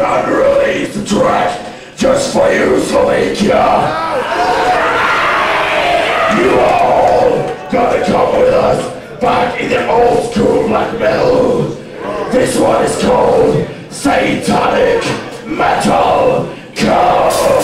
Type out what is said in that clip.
an unreleased track just for you, Salika. You all gotta come with us back in the old school black metal. This one is called Satanic Metal Kult.